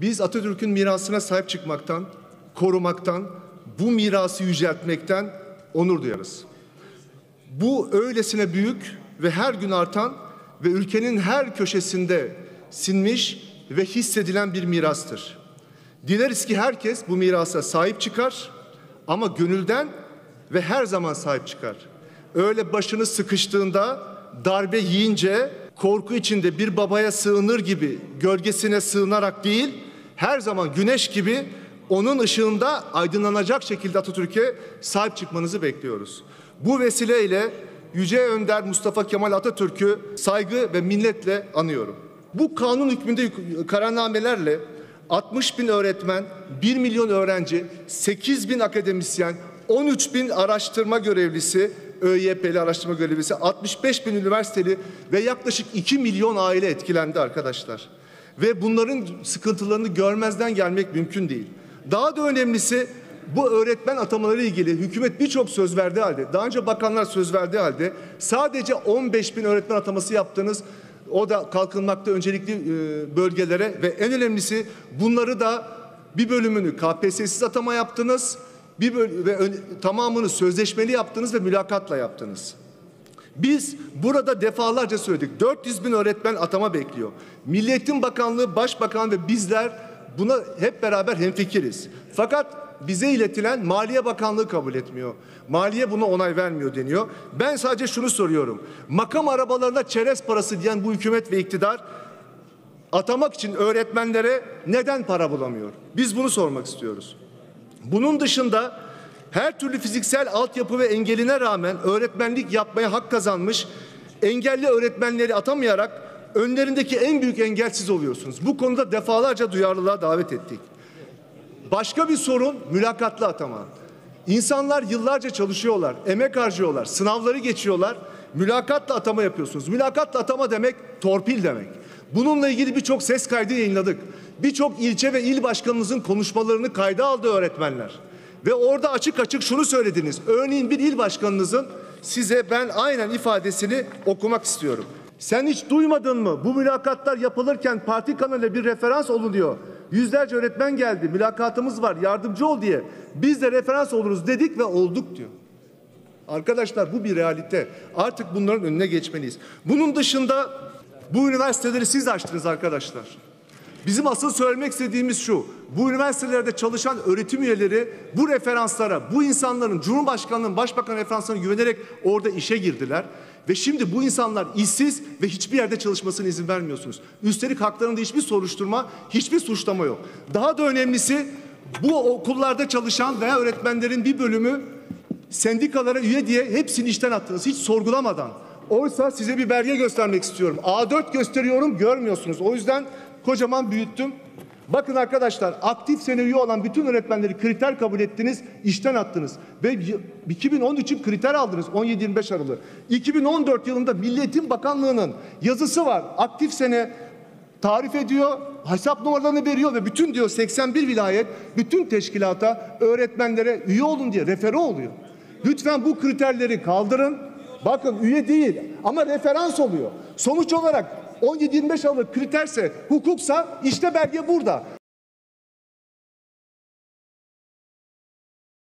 Biz Atatürk'ün mirasına sahip çıkmaktan, korumaktan, bu mirası yüceltmekten onur duyarız. Bu öylesine büyük ve her gün artan ve ülkenin her köşesinde sinmiş ve hissedilen bir mirastır. Dileriz ki herkes bu mirasa sahip çıkar ama gönülden ve her zaman sahip çıkar. Öyle başını sıkıştığında, darbe yiyince, korku içinde bir babaya sığınır gibi gölgesine sığınarak değil, her zaman güneş gibi onun ışığında aydınlanacak şekilde Atatürk'e sahip çıkmanızı bekliyoruz. Bu vesileyle Yüce Önder Mustafa Kemal Atatürk'ü saygı ve minnetle anıyorum. Bu kanun hükmünde kararnamelerle 60 bin öğretmen, 1 milyon öğrenci, 8 bin akademisyen, 13 bin araştırma görevlisi, ÖYP'li araştırma görevlisi, 65 bin üniversiteli ve yaklaşık 2 milyon aile etkilendi arkadaşlar. Ve bunların sıkıntılarını görmezden gelmek mümkün değil. Daha da önemlisi bu öğretmen atamaları ilgili hükümet birçok söz verdiği halde, daha önce bakanlar söz verdiği halde sadece 15 bin öğretmen ataması yaptınız. O da kalkınmakta öncelikli e, bölgelere ve en önemlisi bunları da bir bölümünü KPSS'siz atama yaptınız. Bir böl- ve tamamını sözleşmeli yaptınız ve mülakatla yaptınız. Biz burada defalarca söyledik. 400 bin öğretmen atama bekliyor. Milli Eğitim Bakanlığı, Başbakan ve bizler buna hep beraber hemfikiriz. Fakat bize iletilen Maliye Bakanlığı kabul etmiyor. Maliye buna onay vermiyor deniyor. Ben sadece şunu soruyorum. Makam arabalarına çerez parası diyen bu hükümet ve iktidar atamak için öğretmenlere neden para bulamıyor? Biz bunu sormak istiyoruz. Bunun dışında her türlü fiziksel altyapı ve engeline rağmen öğretmenlik yapmaya hak kazanmış engelli öğretmenleri atamayarak önlerindeki en büyük engel siz oluyorsunuz. Bu konuda defalarca duyarlılığa davet ettik. Başka bir sorun mülakatlı atama. İnsanlar yıllarca çalışıyorlar, emek harcıyorlar, sınavları geçiyorlar. Mülakatla atama yapıyorsunuz. Mülakatla atama demek torpil demek. Bununla ilgili birçok ses kaydı yayınladık. Birçok ilçe ve il başkanımızın konuşmalarını kayda aldı öğretmenler. Ve orada açık açık şunu söylediniz. Örneğin bir il başkanınızın size ben aynen ifadesini okumak istiyorum. Sen hiç duymadın mı? Bu mülakatlar yapılırken parti kanalıyla bir referans olunuyor. Yüzlerce öğretmen geldi. Mülakatımız var. Yardımcı ol diye. Biz de referans oluruz dedik ve olduk diyor. Arkadaşlar bu bir realite. Artık bunların önüne geçmeliyiz. Bunun dışında bu üniversiteleri siz açtınız arkadaşlar. Bizim asıl söylemek istediğimiz şu. Bu üniversitelerde çalışan öğretim üyeleri bu referanslara, bu insanların Cumhurbaşkanlığının, Başbakan referanslarına güvenerek orada işe girdiler. Ve şimdi bu insanlar işsiz ve hiçbir yerde çalışmasına izin vermiyorsunuz. Üstelik haklarında hiçbir soruşturma, hiçbir suçlama yok. Daha da önemlisi bu okullarda çalışan veya öğretmenlerin bir bölümü sendikalara üye diye hepsini işten attınız hiç sorgulamadan. Oysa size bir belge göstermek istiyorum. A4 gösteriyorum görmüyorsunuz. O yüzden kocaman büyüttüm. Bakın arkadaşlar aktif sene üye olan bütün öğretmenleri kriter kabul ettiniz, işten attınız. Ve y- 2013'ün kriter aldınız 17-25 Aralık. 2014 yılında Milli Eğitim Bakanlığı'nın yazısı var. Aktif sene tarif ediyor, hesap numaralarını veriyor ve bütün diyor 81 vilayet bütün teşkilata öğretmenlere üye olun diye refere oluyor. Lütfen bu kriterleri kaldırın. Bakın üye değil ama referans oluyor. Sonuç olarak 17-25 Aralık kriterse, hukuksa işte belge burada.